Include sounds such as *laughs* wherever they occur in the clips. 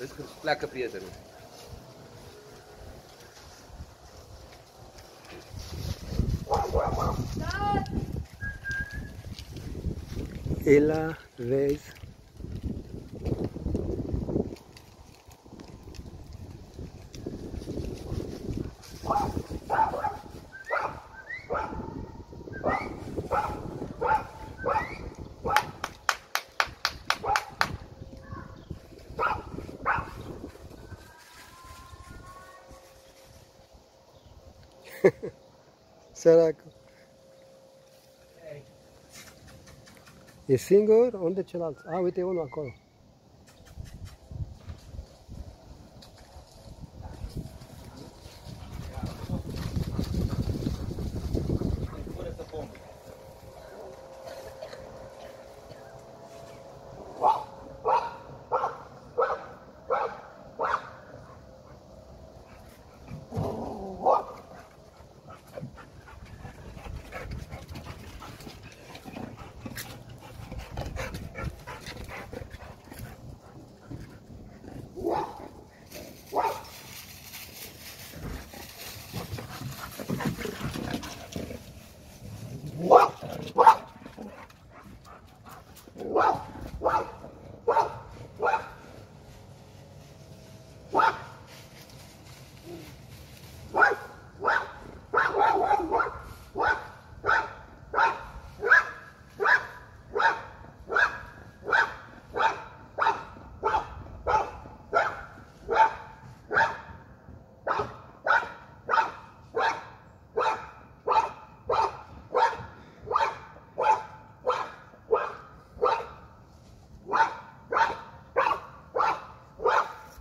vezi că pleacă prietenul. Ela, vezi? *laughs* Săracul. E singur? Unde celălalt? A, uite, e unul acolo.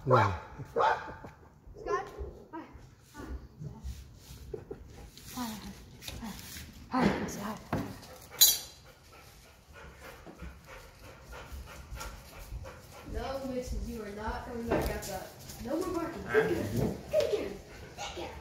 Wow. No, Mixon, you are not coming back out that. No more barking. Take care. Take care.